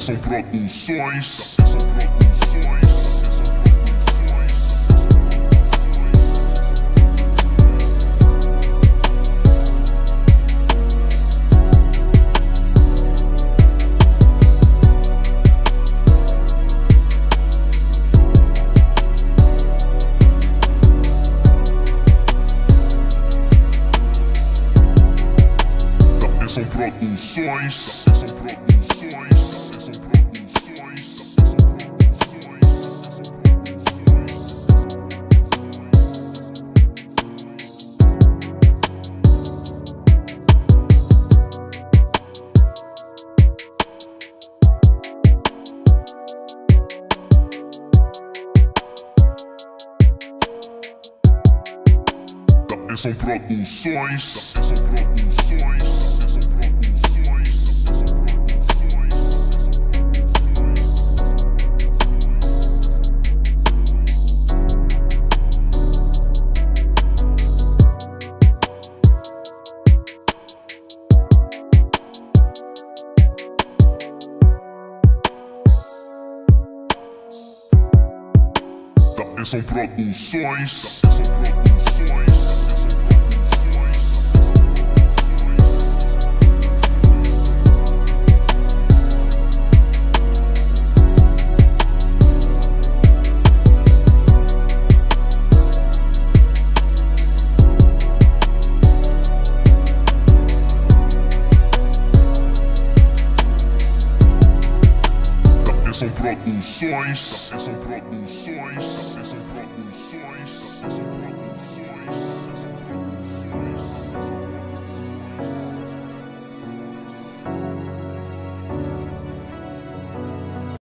são produções. São produções. São produções. São produções. São produções. São produções. São produções. São produções. São produções. São produções. São produções. São produções.